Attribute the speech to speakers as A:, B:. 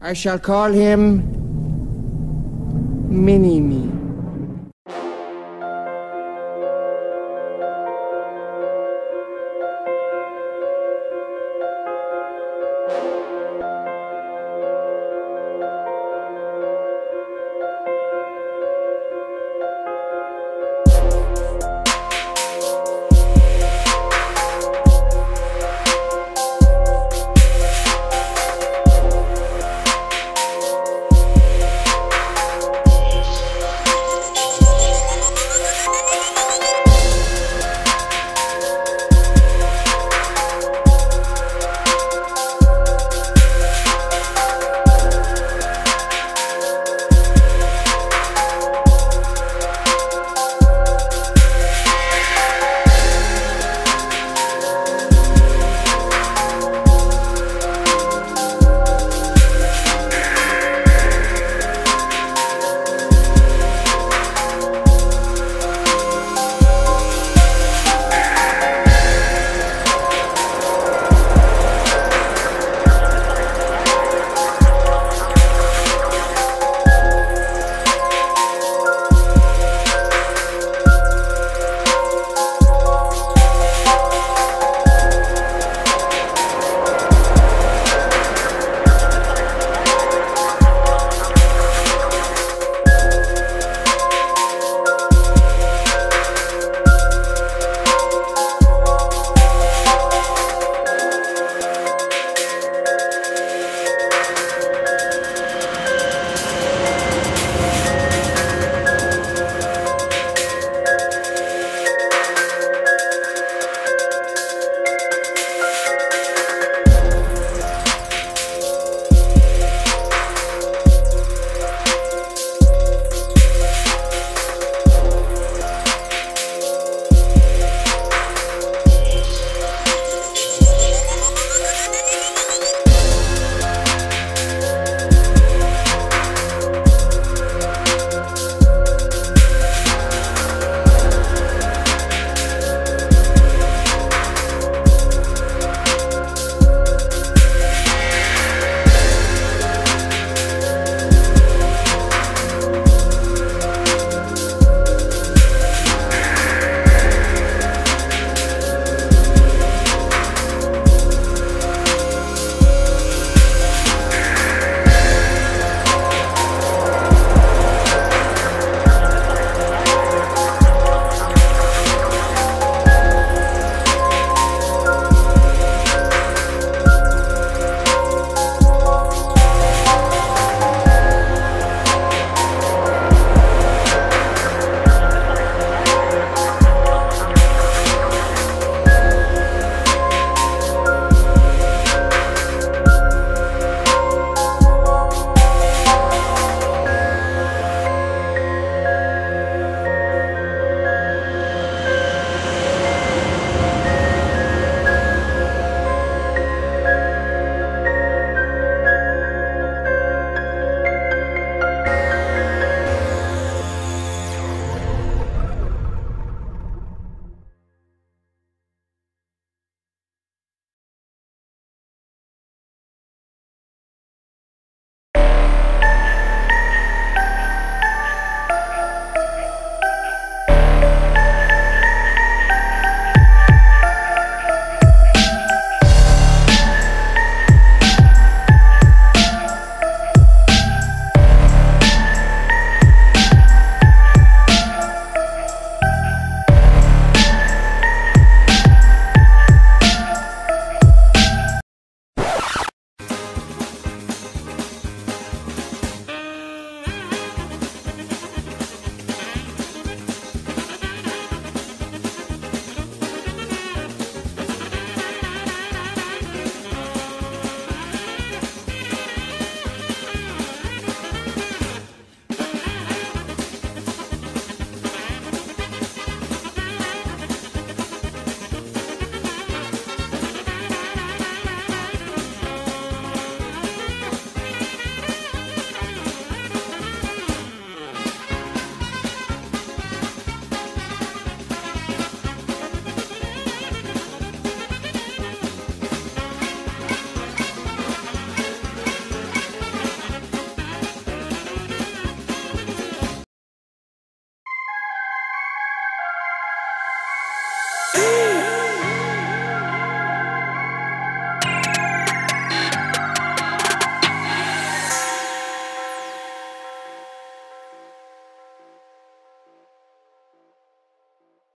A: I shall call him Mini Me.